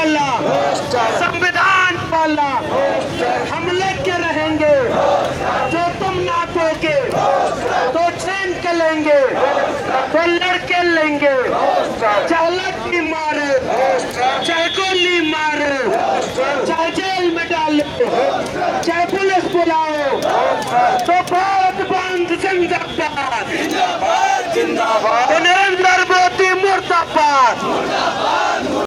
वाला संविधान वाला हम लेके रहेंगे। जो तुम ना दोगे तो छीन के लेंगे तो लड़के लेंगे। चाहे लड़की मारे चाहे गोली मारे चाहे जेल में डालो चाहे पुलिस बुलाओ तो भारत बंद जिंदाबाद। तो नरेंद्र मोदी मुर्दाबाद।